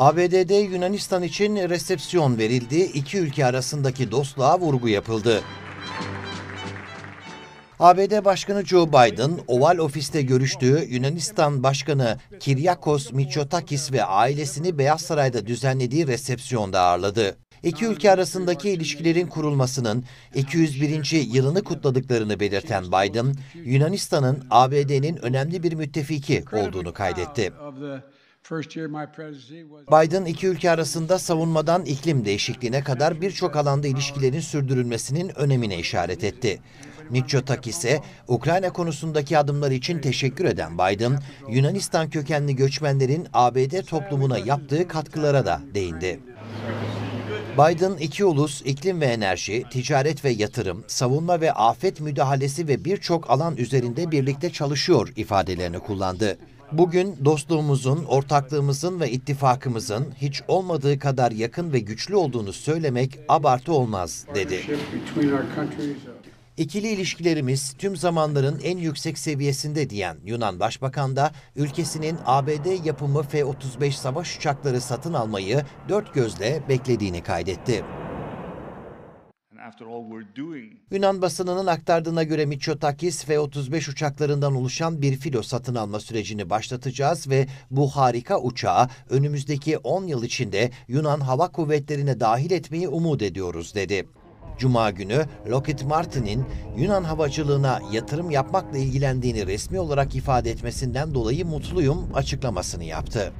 ABD'de Yunanistan için resepsiyon verildi, iki ülke arasındaki dostluğa vurgu yapıldı. ABD Başkanı Joe Biden, Oval Ofis'te görüştüğü Yunanistan Başkanı Kiryakos Mitsotakis ve ailesini Beyaz Saray'da düzenlediği resepsiyonda ağırladı. İki ülke arasındaki ilişkilerin kurulmasının 201. yılını kutladıklarını belirten Biden, Yunanistan'ın ABD'nin önemli bir müttefiki olduğunu kaydetti. Biden iki ülke arasında savunmadan iklim değişikliğine kadar birçok alanda ilişkilerin sürdürülmesinin önemine işaret etti. Mitsotakis'e Ukrayna konusundaki adımlar için teşekkür eden Biden, Yunanistan kökenli göçmenlerin ABD toplumuna yaptığı katkılara da değindi. Biden iki ulus iklim ve enerji, ticaret ve yatırım, savunma ve afet müdahalesi ve birçok alan üzerinde birlikte çalışıyor ifadelerini kullandı. Bugün dostluğumuzun, ortaklığımızın ve ittifakımızın hiç olmadığı kadar yakın ve güçlü olduğunu söylemek abartı olmaz, dedi. İkili ilişkilerimiz tüm zamanların en yüksek seviyesinde diyen Yunan Başbakan da ülkesinin ABD yapımı F-35 savaş uçakları satın almayı dört gözle beklediğini kaydetti. Yunan basınının aktardığına göre Mitsotakis F-35 uçaklarından oluşan bir filo satın alma sürecini başlatacağız ve bu harika uçağı önümüzdeki 10 yıl içinde Yunan Hava Kuvvetleri'ne dahil etmeyi umut ediyoruz dedi. Cuma günü Lockheed Martin'in Yunan havacılığına yatırım yapmakla ilgilendiğini resmi olarak ifade etmesinden dolayı mutluyum açıklamasını yaptı.